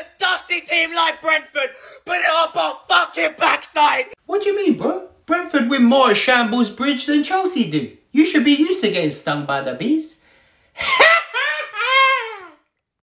a dusty team like Brentford put it up our fucking backside. What do you mean, bro? Brentford win more at Shambles Bridge than Chelsea do. You should be used to getting stung by the bees.